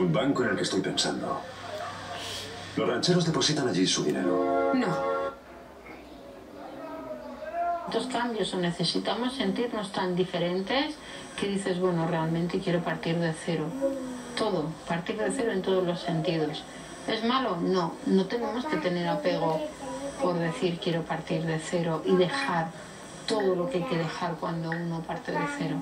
Un banco en el que estoy pensando. Los rancheros depositan allí su dinero. No. Dos cambios o necesitamos sentirnos tan diferentes que dices, bueno, realmente quiero partir de cero. Todo, partir de cero en todos los sentidos. ¿Es malo? No, no tenemos que tener apego por decir quiero partir de cero y dejar todo lo que hay que dejar cuando uno parte de cero.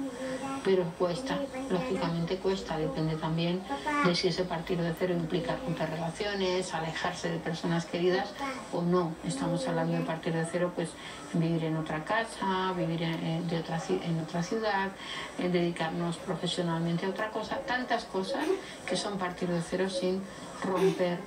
Pero cuesta, lógicamente cuesta, depende también de si ese partir de cero implica romper relaciones, alejarse de personas queridas o no. Estamos hablando de partir de cero, pues vivir en otra casa, vivir en, de otra, en otra ciudad, en dedicarnos profesionalmente a otra cosa, tantas cosas que son partir de cero sin romper